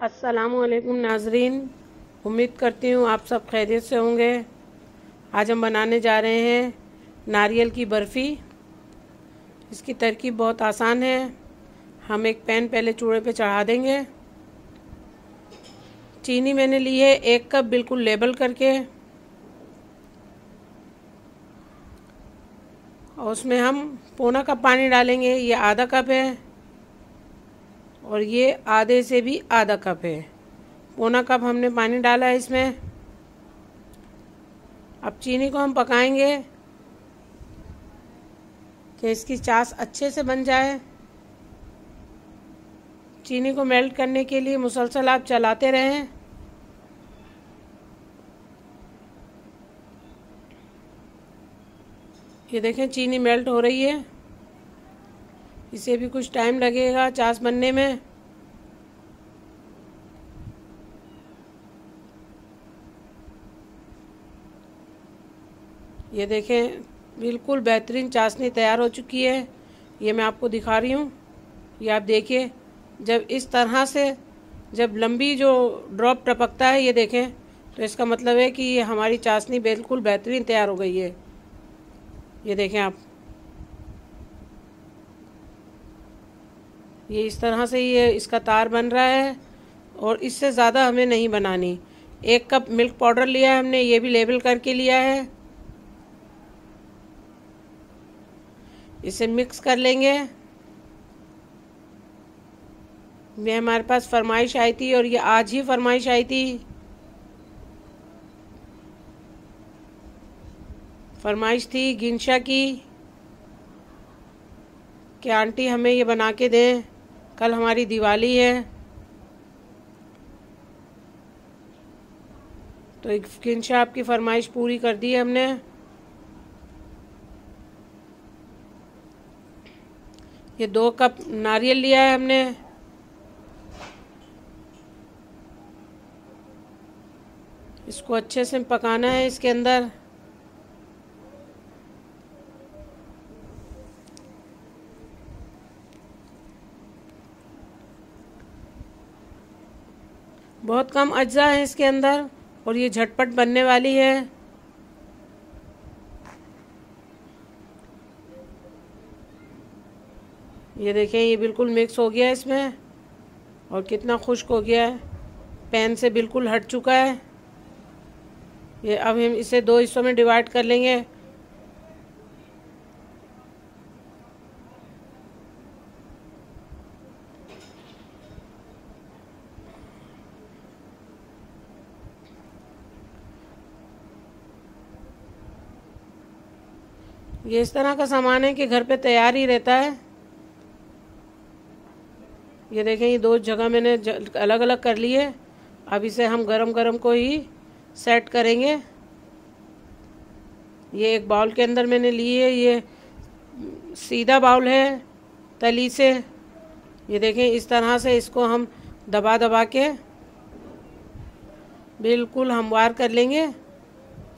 असलकुम नाजरीन उम्मीद करती हूँ आप सब खैरियत से होंगे। आज हम बनाने जा रहे हैं नारियल की बर्फ़ी। इसकी तरकीब बहुत आसान है। हम एक पैन पहले चूड़े पे चढ़ा देंगे। चीनी मैंने ली है एक कप बिल्कुल लेबल करके। और उसमें हम पौना कप पानी डालेंगे, ये आधा कप है। और ये आधे से भी आधा कप है। पौना कप हमने पानी डाला है इसमें। अब चीनी को हम पकाएँगे, कि इसकी चास अच्छे से बन जाए। चीनी को मेल्ट करने के लिए मुसलसल आप चलाते रहें। ये देखें, चीनी मेल्ट हो रही है। इसे भी कुछ टाइम लगेगा चास बनने में। ये देखें, बिल्कुल बेहतरीन चाशनी तैयार हो चुकी है। ये मैं आपको दिखा रही हूँ। ये आप देखिए, जब इस तरह से जब लंबी जो ड्रॉप टपकता है, ये देखें तो इसका मतलब है कि ये हमारी चाशनी बिल्कुल बेहतरीन तैयार हो गई है। ये देखें आप। ये इस तरह से ये इसका तार बन रहा है और इससे ज़्यादा हमें नहीं बनानी। एक कप मिल्क पाउडर लिया है हमने, ये भी लेबल करके लिया है। इसे मिक्स कर लेंगे। ये हमारे पास फरमाइश आई थी और ये आज ही फरमाइश आई थी। फरमाइश थी, गिनशा की कि आंटी हमें ये बना के दें, कल हमारी दिवाली है। तो गिनशा आपकी फरमाइश पूरी कर दी है हमने। ये दो कप नारियल लिया है हमने। इसको अच्छे से पकाना है इसके अंदर। बहुत कम अज्जा है इसके अंदर, और ये झटपट बनने वाली है। ये देखें, ये बिल्कुल मिक्स हो गया है इसमें, और कितना खुश्क हो गया है। पैन से बिल्कुल हट चुका है। ये अब हम इसे दो हिस्सों में डिवाइड कर लेंगे। ये इस तरह का सामान है कि घर पे तैयार ही रहता है। ये देखें, ये दो जगह मैंने अलग अलग कर लिए अब इसे हम गरम गरम को ही सेट करेंगे। ये एक बाउल के अंदर मैंने ली है, ये सीधा बाउल है, तली से। ये देखें, इस तरह से इसको हम दबा दबा के बिल्कुल हमवार कर लेंगे।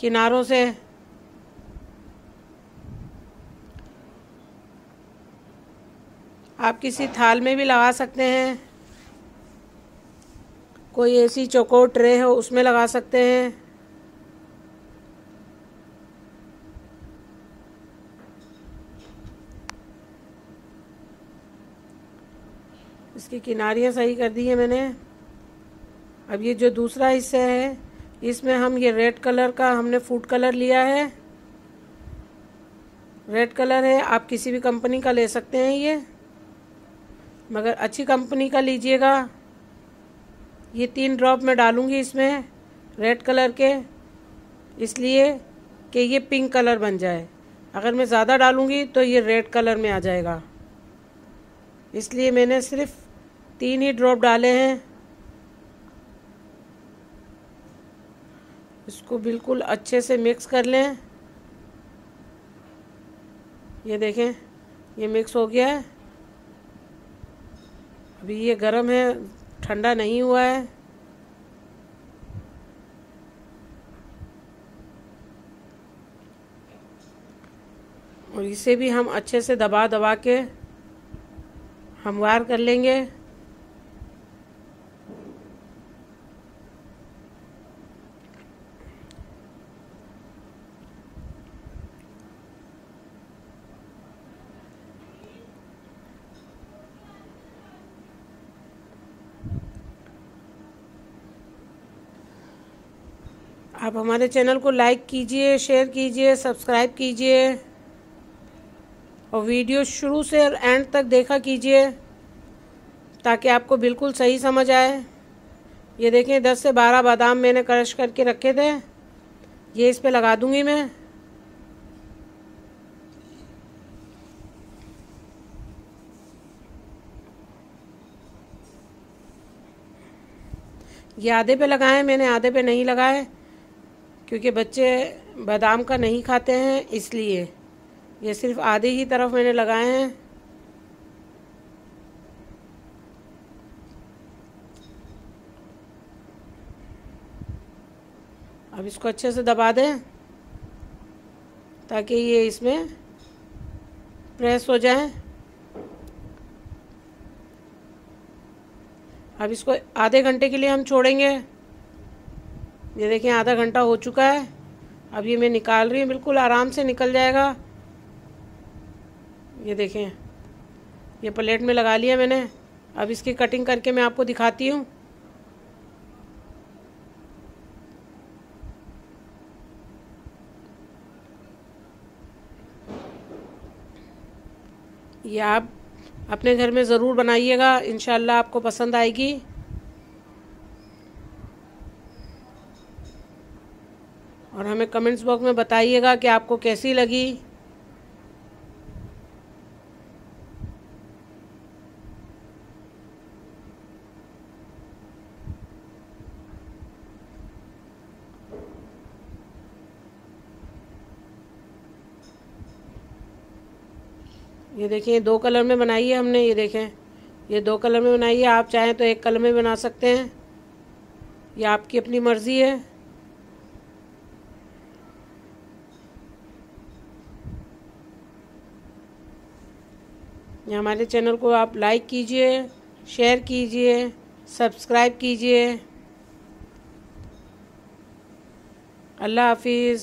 किनारों से आप किसी थाल में भी लगा सकते हैं। कोई ऐसी चौकोर ट्रे हो, उसमें लगा सकते हैं। इसकी किनारियाँ सही कर दी है मैंने। अब ये जो दूसरा हिस्सा है, इसमें हम ये रेड कलर का हमने फ़ूड कलर लिया है। रेड कलर है, आप किसी भी कंपनी का ले सकते हैं ये। मगर अच्छी कंपनी का लीजिएगा। ये तीन ड्रॉप मैं डालूँगी इसमें, रेड कलर के, इसलिए कि ये पिंक कलर बन जाए। अगर मैं ज़्यादा डालूँगी तो ये रेड कलर में आ जाएगा। इसलिए मैंने सिर्फ़ तीन ही ड्रॉप डाले हैं। इसको बिल्कुल अच्छे से मिक्स कर लें। ये देखें, ये मिक्स हो गया है। अभी ये गर्म है, ठंडा नहीं हुआ है। और इसे भी हम अच्छे से दबा दबा के हमवार कर लेंगे। आप हमारे चैनल को लाइक कीजिए, शेयर कीजिए, सब्सक्राइब कीजिए और वीडियो शुरू से एंड तक देखा कीजिए ताकि आपको बिल्कुल सही समझ आए। ये देखें दस से बारह बादाम मैंने क्रश करके रखे थे। ये इस पे लगा दूँगी मैं। ये आधे पे लगाए, मैंने आधे पे नहीं लगाए। क्योंकि बच्चे बादाम का नहीं खाते हैं, इसलिए। ये सिर्फ़ आधे ही तरफ़ मैंने लगाए हैं। अब इसको अच्छे से दबा दें, ताकि ये इसमें प्रेस हो जाए। अब इसको आधे घंटे के लिए हम छोड़ेंगे। ये देखें आधा घंटा हो चुका है। अब ये मैं निकाल रही हूँ, बिल्कुल आराम से निकल जाएगा। ये देखें, ये प्लेट में लगा लिया मैंने। अब इसकी कटिंग करके मैं आपको दिखाती हूँ। ये आप अपने घर में ज़रूर बनाइएगा इन आपको पसंद आएगी। कमेंट्स बॉक्स में बताइएगा कि आपको कैसी लगी। ये देखें दो कलर में बनाई है हमने, ये देखें। ये दो कलर में बनाई है, आप चाहें तो एक कलर में बना सकते हैं। ये आपकी अपनी मर्ज़ी है। हमारे चैनल को आप लाइक कीजिए शेयर कीजिए सब्सक्राइब कीजिए। अल्लाह हाफिज़।